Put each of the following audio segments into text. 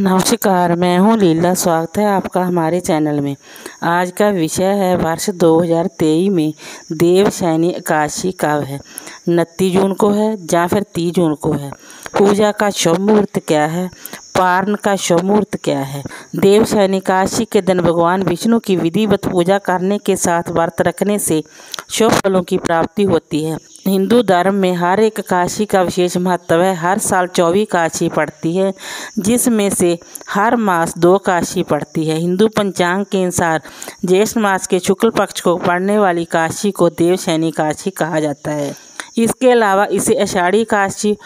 नमस्कार, मैं हूँ लीला। स्वागत है आपका हमारे चैनल में। आज का विषय है वर्ष 2023 में देव सैनी एकादशी कब है? उनतीस जून को है या फिर तीस जून को है? पूजा का शुभ मुहूर्त क्या है? पारण का शुभ मुहूर्त क्या है? देव सैनी एकादशी के दिन भगवान विष्णु की विधिवत पूजा करने के साथ व्रत रखने से शुभ फलों की प्राप्ति होती है। हिंदू धर्म में हर एक काशी का विशेष महत्व है। हर साल चौबीस काशी पड़ती है, जिसमें से हर मास दो काशी पड़ती है। हिंदू पंचांग के अनुसार ज्येष्ठ मास के शुक्ल पक्ष को पड़ने वाली काशी को देवशैनी काशी कहा जाता है। इसके अलावा इसे अषाढ़ी काशी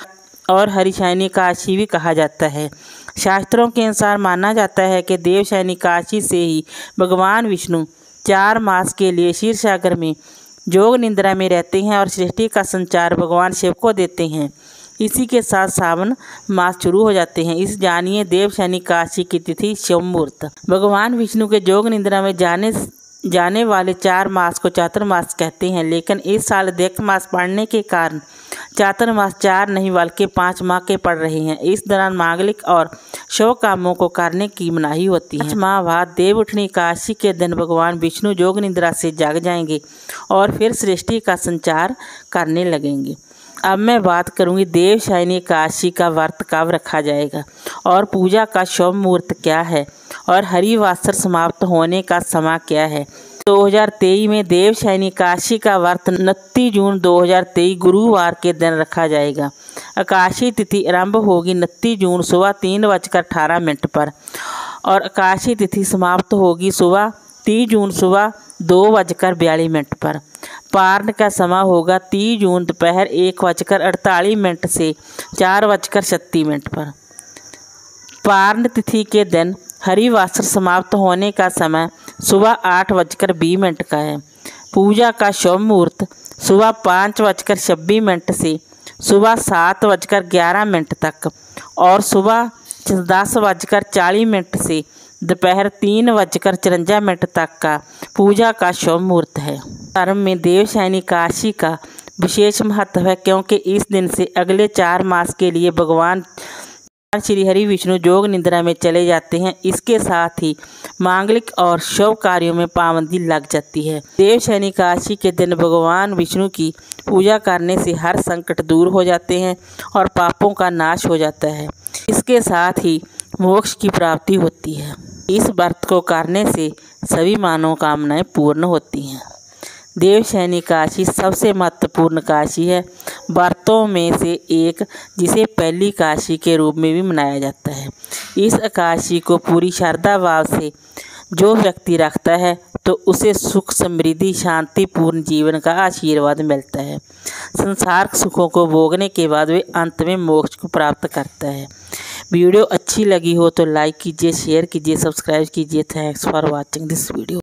और हरिशैनी काशी भी कहा जाता है। शास्त्रों के अनुसार माना जाता है कि देवशैनी काशी से ही भगवान विष्णु चार मास के लिए शीर्षागर में जोग निंद्रा में रहते हैं और सृष्टि का संचार भगवान शिव को देते हैं। इसी के साथ सावन मास शुरू हो जाते हैं। इस जानिए देव शनि काशी की तिथि शिव मुहूर्त। भगवान विष्णु के जोग निंद्रा में जाने जाने वाले चार मास को चातुर्मास कहते हैं, लेकिन इस साल देख मास पड़ने के कारण चातुर्मास चार नहीं, बल्कि पाँच माह के पड़ रहे हैं। इस दौरान मांगलिक और शुभ कामों को करने की मनाही होती है। माह बाद देव उठनी काशी के दिन भगवान विष्णु जोग निद्रा से जाग जाएँगे और फिर सृष्टि का संचार करने लगेंगे। अब मैं बात करूँगी देव शायनी काशी का व्रत कब रखा जाएगा और पूजा का शुभ मुहूर्त क्या है और हरिवासर समाप्त होने का समय क्या है। 2023 में देव शैनी काशी का व्रत उनतीस जून 2023 गुरुवार के दिन रखा जाएगा। आकाशी तिथि आरंभ होगी उनतीस जून सुबह तीन बजकर अठारह मिनट पर। और आकाशी तिथि समाप्त होगी सुबह तीस जून सुबह दो बजकर बयालीस मिनट पर। पारण का समय होगा तीस जून दोपहर एक बजकर अड़तालीस मिनट से चार बजकर छत्तीस मिनट पर। पारण तिथि के दिन हरिवासर समाप्त होने का समय सुबह आठ बजकर बीस मिनट का है। पूजा का शुभ मुहूर्त सुबह पाँच बजकर छब्बीस मिनट से सुबह सात बजकर ग्यारह मिनट तक और सुबह दस बजकर चालीस मिनट से दोपहर तीन बजकर चौरंजा मिनट तक का पूजा का शुभ मुहूर्त है। धर्म में देवशैनी काशी का विशेष महत्व है क्योंकि इस दिन से अगले चार मास के लिए भगवान श्री हरि विष्णु जोग निद्रा में चले जाते हैं। इसके साथ ही मांगलिक और शुभ कार्यों में पाबंदी लग जाती है। देव शनि काशी के दिन भगवान विष्णु की पूजा करने से हर संकट दूर हो जाते हैं और पापों का नाश हो जाता है। इसके साथ ही मोक्ष की प्राप्ति होती है। इस व्रत को करने से सभी मनोकामनाएँ पूर्ण होती हैं। देवशैनी काशी सबसे महत्वपूर्ण काशी है। व्रतों में से एक, जिसे पहली काशी के रूप में भी मनाया जाता है। इस काशी को पूरी श्रद्धा भाव से जो व्यक्ति रखता है तो उसे सुख, समृद्धि शांतिपूर्ण जीवन का आशीर्वाद मिलता है। संसार सुखों को भोगने के बाद वे अंत में मोक्ष को प्राप्त करता है। वीडियो अच्छी लगी हो तो लाइक कीजिए, शेयर कीजिए, सब्सक्राइब कीजिए। Thanks for watching this video